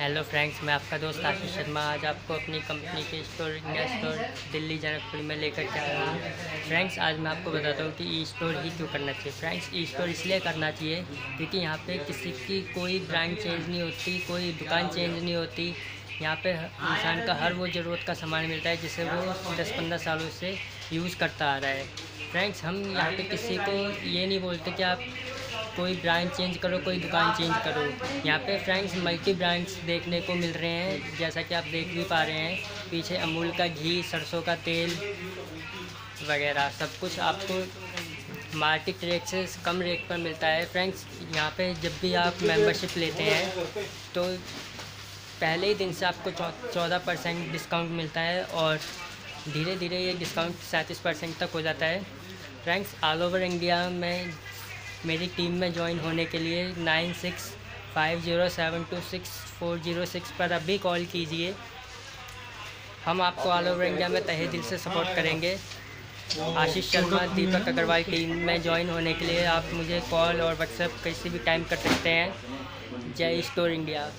Hello friends मैं आपका दोस्त आशीष शर्मा। आज आपको अपनी कंपनी के store India store Delhi Janakpur में लेकर के आया हूँ। फ्रेंड्स आज मैं आपको बताता हूँ कि ई स्टोर ही क्यों करना चाहिए। फ्रेंड्स ई स्टोर इसलिए करना चाहिए क्योंकि यहाँ पे किसी की कोई ब्रांड चेंज नहीं होती, कोई दुकान चेंज नहीं होती। यहाँ पे इंसान का हर वो ज़रूरत का सामान मिलता है जिसे वो दस पंद्रह सालों से यूज़ करता आ रहा है। फ्रेंड्स हम यहाँ पे किसी को ये नहीं बोलते कि आप कोई ब्रांड चेंज करो, कोई दुकान चेंज करो। यहाँ पे फ्रेंड्स, मल्टी ब्रांड्स देखने को मिल रहे हैं, जैसा कि आप देख भी पा रहे हैं। पीछे अमूल का घी, सरसों का तेल वगैरह, सब कुछ आपको मार्केट रेट से कम रेट पर मिलता है। फ्रेंड्स, यहाँ पे जब भी आप मेंबरशिप लेते हैं तो पहले ही दिन से आपको चौदह परसेंट डिस्काउंट मिलता है और धीरे धीरे ये डिस्काउंट सैंतीस परसेंट तक हो जाता है। फ्रेंड्स ऑल ओवर इंडिया में मेरी टीम में ज्वाइन होने के लिए nine six five zero seven two six four zero six पर अभी कॉल कीजिए। हम आपको ऑल ओवर इंडिया में तहे दिल से सपोर्ट करेंगे। आशीष शर्मा, दीपक अग्रवाल टीम में ज्वाइन होने के लिए आप मुझे कॉल और व्हाट्सएप किसी भी टाइम कर सकते हैं। जय स्टोर इंडिया